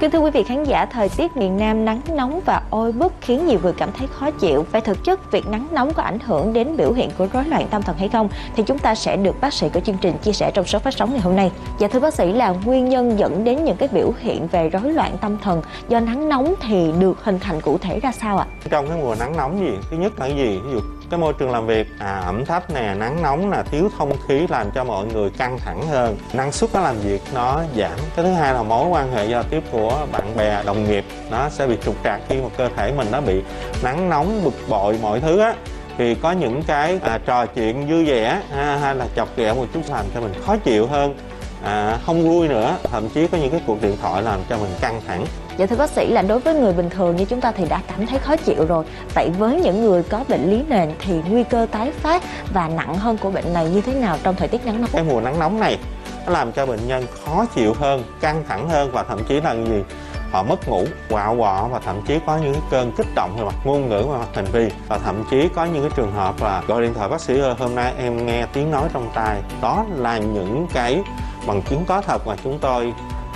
Kính thưa quý vị khán giả, thời tiết miền Nam nắng nóng và oi bức khiến nhiều người cảm thấy khó chịu. Vậy thực chất việc nắng nóng có ảnh hưởng đến biểu hiện của rối loạn tâm thần hay không? Thì chúng ta sẽ được bác sĩ của chương trình chia sẻ trong số phát sóng ngày hôm nay. Dạ thưa bác sĩ là nguyên nhân dẫn đến những cái biểu hiện về rối loạn tâm thần do nắng nóng thì được hình thành cụ thể ra sao ạ? trong cái mùa nắng nóng gì thứ nhất là cái gì ví dụ cái môi trường làm việc à, ẩm thấp nè nắng nóng là thiếu thông khí làm cho mọi người căng thẳng hơn. Năng suất nó làm việc nó giảm. Cái thứ hai là mối quan hệ giao tiếp của bạn bè đồng nghiệp nó sẽ bị trục trặc khi mà cơ thể mình nó bị nắng nóng bực bội mọi thứ á. Thì có những cái à, trò chuyện vui vẻ ha, hay là chọc ghẹo một chút làm cho mình khó chịu hơn à, không vui nữa. Thậm chí có những cái cuộc điện thoại làm cho mình căng thẳng. Dạ thưa bác sĩ là đối với người bình thường như chúng ta thì đã cảm thấy khó chịu rồi. Vậy với những người có bệnh lý nền thì nguy cơ tái phát và nặng hơn của bệnh này như thế nào trong thời tiết nắng nóng? cái mùa nắng nóng này nó làm cho bệnh nhân khó chịu hơn căng thẳng hơn và thậm chí là gì? Họ mất ngủ quạo quọ và thậm chí có những cơn kích động về mặt ngôn ngữ và mặt hành vi. Và thậm chí có những cái trường hợp là gọi điện thoại bác sĩ ơi hôm nay em nghe tiếng nói trong tai. Đó là những cái bằng chứng có thật mà chúng tôi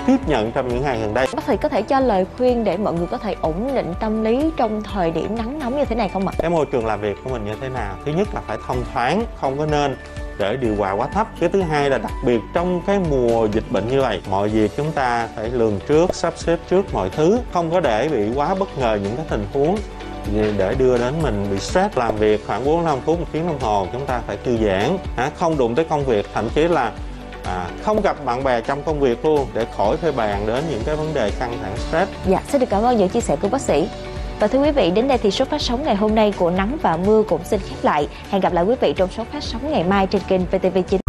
tiếp nhận trong những ngày gần đây. Bác sĩ có thể cho lời khuyên để mọi người có thể ổn định tâm lý trong thời điểm nắng nóng như thế này không ạ? cái môi trường làm việc của mình như thế nào? Thứ nhất là phải thông thoáng không có nên để điều hòa quá thấp. Cái thứ hai là đặc biệt trong cái mùa dịch bệnh như vậy mọi việc chúng ta phải lường trước sắp xếp trước mọi thứ. Không có để bị quá bất ngờ những cái tình huống để đưa đến mình bị stress làm việc khoảng 45 phút một tiếng đồng hồ chúng ta phải thư giãn. Không đụng tới công việc thậm chí là à, không gặp bạn bè trong công việc luôn để khỏi phải bàn đến những cái vấn đề căng thẳng stress Dạ, xin được cảm ơn những chia sẻ của bác sĩ. Và thưa quý vị, đến đây thì số phát sóng ngày hôm nay của Nắng và Mưa cũng xin khép lại. Hẹn gặp lại quý vị trong số phát sóng ngày mai trên kênh VTV9.